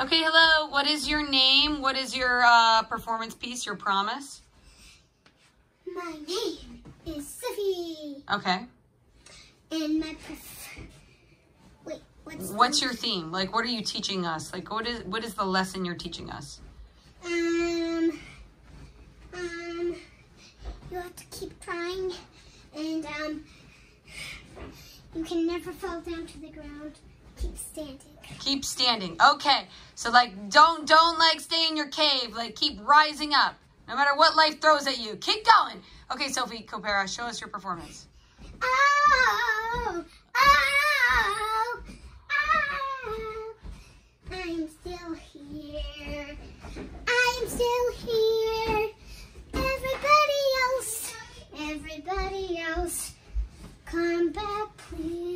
Okay, hello. What is your name? What is your uh, performance piece, your promise? My name is Sophie, Okay. and my wait, what's What's your theme? Like, what are you teaching us? Like, what is what is the lesson you're teaching us? um um you have to keep trying, and um you can never fall down to the ground. Keep standing. Keep standing. Okay. So, like, don't don't like stay in your cave. Like, keep rising up, no matter what life throws at you. Keep going. Okay, Sophie Kopera, show us your performance. Oh, oh, oh. I'm still here. I'm still here. Everybody else, everybody else, come back, please.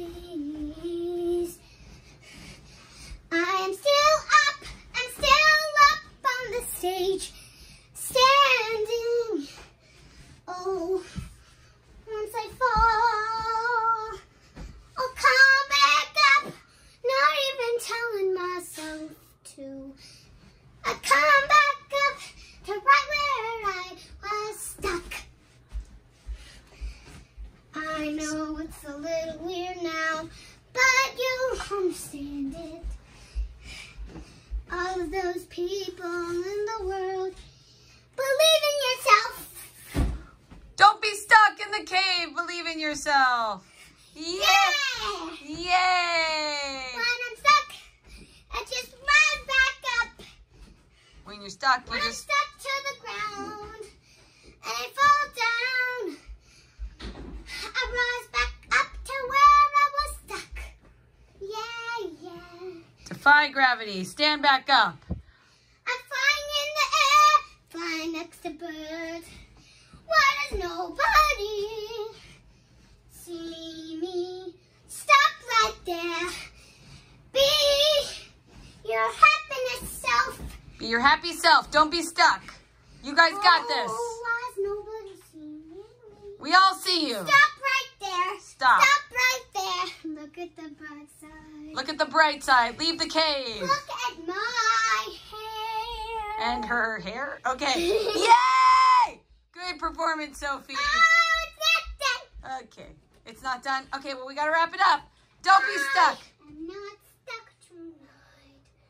I'm still up. I'm still up on the stage, standing. Oh. Once I fall, I'll come back up, not even telling myself to. I come back up to right where I was stuck. I know it's a little weird now, but you'll understand it. All of those people in the world, believe in yourself. Don't be stuck in the cave. Believe in yourself. Yeah. Yeah! Yay! When I'm stuck, I just rise back up. When you're stuck, When you I'm just stuck to the ground and I fall down, I rise back up to where I was stuck. Yeah, yeah. Defy gravity. Stand back up. I'm flying in the air, flying next to birds. Why does nobody see me? Stop right there. Be your happiness self. Be your happy self. Don't be stuck. You guys got this. Oh, why is nobody seeing me? We all see you. Stop right there. Stop. Stop right there. Look at the bright side. Look at the bright side. Leave the cave. Look at my hair. And her hair. Okay. Yay! Good performance, Sophie. Oh, it's not done. Okay. It's not done. Okay, well, we got to wrap it up. Don't be stuck. I'm not stuck tonight.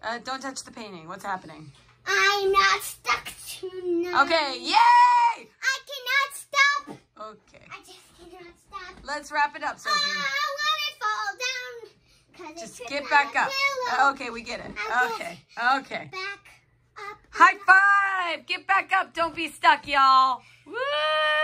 Uh, don't touch the painting. What's happening? I'm not stuck tonight. Okay. Yay! I cannot stop. Okay. I just cannot stop. Let's wrap it up, Sophie. Get back up. Okay, we get it. Okay. Okay. Okay. Back up. High five! Get back up. Don't be stuck, y'all. Woo!